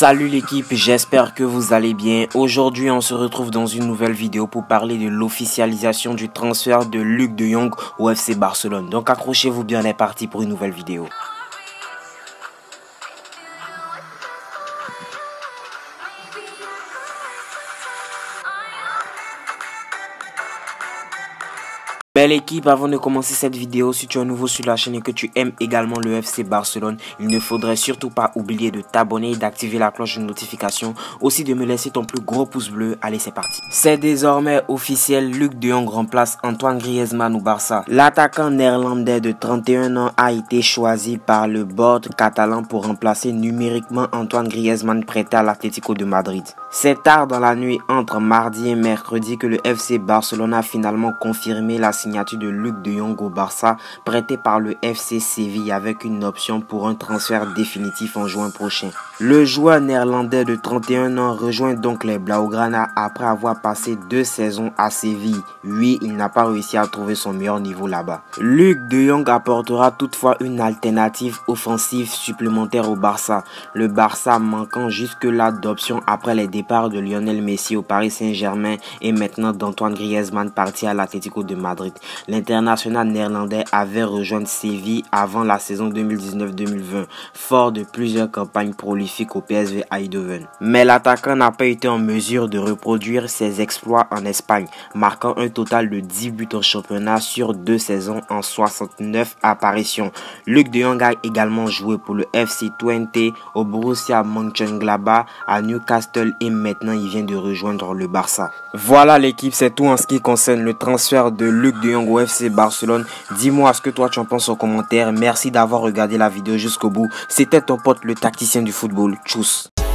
Salut l'équipe, j'espère que vous allez bien. Aujourd'hui, on se retrouve dans une nouvelle vidéo pour parler de l'officialisation du transfert de Luc de Jong au FC Barcelone. Donc accrochez-vous bien, on est parti pour une nouvelle vidéo. Belle équipe, avant de commencer cette vidéo, si tu es nouveau sur la chaîne et que tu aimes également le FC Barcelone, il ne faudrait surtout pas oublier de t'abonner et d'activer la cloche de notification, aussi de me laisser ton plus gros pouce bleu. Allez, c'est parti. C'est désormais officiel, Luc de Jong remplace Antoine Griezmann au Barça. L'attaquant néerlandais de 31 ans a été choisi par le board catalan pour remplacer numériquement Antoine Griezmann prêté à l'Atlético de Madrid. C'est tard dans la nuit entre mardi et mercredi que le FC Barcelone a finalement confirmé la signature de Luc de Jong au Barça, prêté par le FC Séville avec une option pour un transfert définitif en juin prochain. Le joueur néerlandais de 31 ans rejoint donc les Blaugrana après avoir passé deux saisons à Séville. Oui, il n'a pas réussi à trouver son meilleur niveau là-bas. Luc de Jong apportera toutefois une alternative offensive supplémentaire au Barça. Le Barça manquant jusque-là d'options après les départs de Lionel Messi au Paris Saint-Germain et maintenant d'Antoine Griezmann parti à l'Atlético de Madrid. L'international néerlandais avait rejoint Séville avant la saison 2019-2020, fort de plusieurs campagnes prolifiques au PSV Eindhoven. Mais l'attaquant n'a pas été en mesure de reproduire ses exploits en Espagne, marquant un total de 10 buts en championnat sur deux saisons en 69 apparitions. Luc de Jong a également joué pour le FC Twente, au Borussia Mönchengladbach, à Newcastle et maintenant il vient de rejoindre le Barça. Voilà l'équipe, c'est tout en ce qui concerne le transfert de Luc de Jong au FC Barcelone. Dis-moi ce que toi tu en penses en commentaire? Merci d'avoir regardé la vidéo jusqu'au bout. C'était ton pote le tacticien du football. choose.